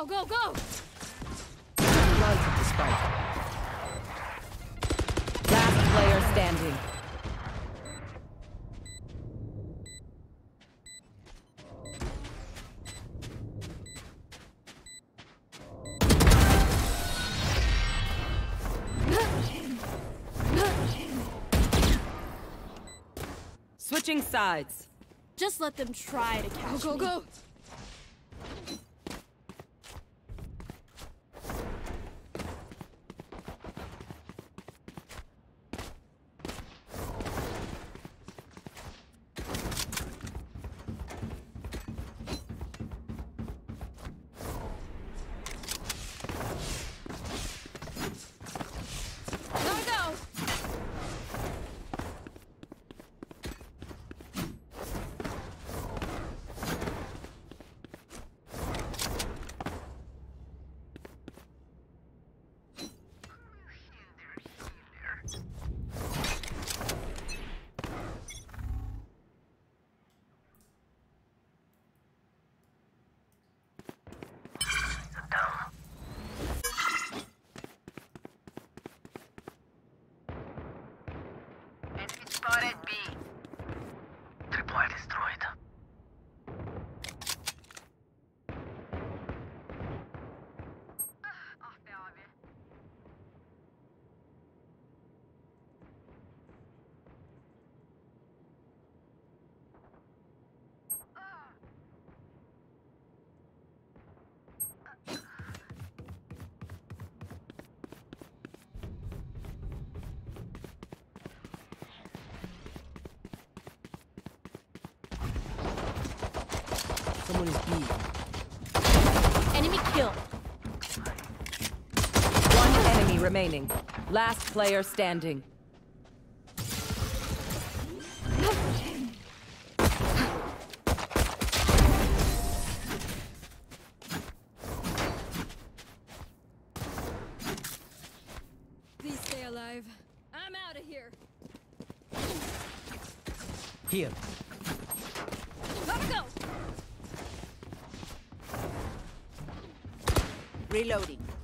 Go, go, go! Light the spike. Last player standing. Switching sides. Just let them try to catch Go, me. go, go! Gotta go! Spotted B. Tripwire destroyed. Someone is B. Enemy kill. One enemy remaining. Last player standing. Please stay alive. I'm out of here. Here. Reloading.